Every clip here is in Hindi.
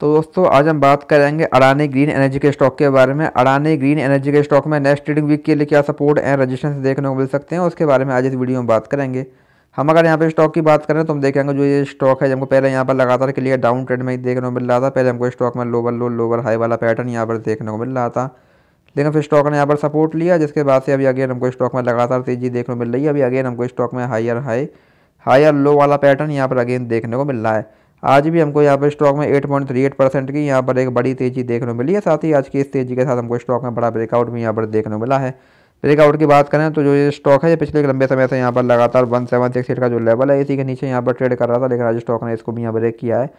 तो दोस्तों, आज हम बात करेंगे अडानी ग्रीन एनर्जी के स्टॉक के बारे में। अडानी ग्रीन एनर्जी के स्टॉक में नेक्स्ट ट्रेडिंग वीक के लिए क्या सपोर्ट एंड रजिस्ट्रेशन देखने को मिल सकते हैं, उसके बारे में आज इस वीडियो में बात करेंगे। हम अगर यहाँ पे स्टॉक की बात करें तो हम देखेंगे जो ये स्टॉक है हमको पहले यहाँ पर लगातार क्लियर डाउन ट्रेंड में ही देखने को मिल रहा था। पहले हमको स्टॉक में लोवर लो लोवर हाई वाला पैटर्न यहाँ पर देखने को मिल रहा था। लेकिन फिर स्टॉक ने यहाँ पर सपोर्ट लिया, जिसके बाद से अभी अगेन हमको स्टॉक में लगातार तेज़ी देखने को मिल रही है। अभी अगेन हमको स्टॉक में हाइयर हाई हायर लो वाला पैटर्न यहाँ पर अगेन देखने को मिल रहा है। आज भी हमको यहाँ पर स्टॉक में 8.38 परसेंट की यहाँ पर एक बड़ी तेज़ी देखने को मिली है। साथ ही आज की इस तेज़ी के साथ हमको स्टॉक में बड़ा ब्रेकआउट भी यहाँ पर देखने को मिला है। ब्रेकआउट की बात करें तो जो ये स्टॉक है, ये पिछले लंबे समय से यहाँ पर लगातार वन सेवन सिक्स एट का जो लेवल है, इसी के नीचे यहाँ पर ट्रेड कर रहा था, लेकिन आज स्टॉक ने इसको भी यहाँ ब्रेक किया है।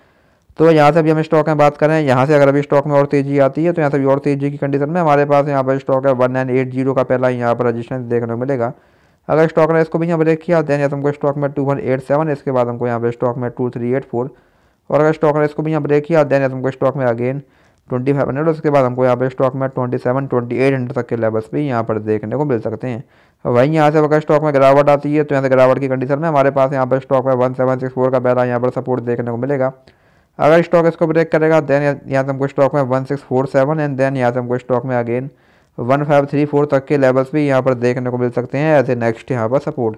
तो यहाँ से भी हम स्टॉक में बात करें, यहाँ से अगर अभी स्टॉक में और तेज़ी आती है तो यहाँ से भी और तेज़ी की कंडीशन में हमारे पास यहाँ पर स्टॉक है वन नाइन एट ज़ीरो का पहला यहाँ पर रजिस्टेंस देखने को मिलेगा। अगर स्टॉक ने इसको भी यहाँ ब्रेक किया देन या तो हमको स्टॉक में टू वन एट सेवन इसके बाद हमको यहाँ पर स्टॉक में टू थ्री एट फोर और अगर स्टॉक ने इसको भी यहाँ ब्रेक किया देन हमको स्टॉक में अगेन ट्वेंटी फाइव हंड्रेड उसके बाद हमको यहाँ पर स्टॉक में twenty seven twenty eight hundred तक के लेवल्स भी यहाँ पर देखने को मिल सकते हैं। वहीं यहाँ से अगर स्टॉक में गिरावट आती है तो यहाँ से गिरावट की कंडीशन में हमारे पास यहाँ पर स्टॉक में वन सेवन सिक्स फोर का पहला यहाँ पर सपोर्ट देखने को मिलेगा। अगर स्टॉक इसको ब्रेक करेगा देन यहाँ से हमको स्टॉक में one six four seven and then यहाँ से हमको स्टॉक में again one five three four तक के लेवल्स भी यहाँ पर देखने को मिल सकते हैं एज ए नेक्स्ट यहाँ पर सपोर्ट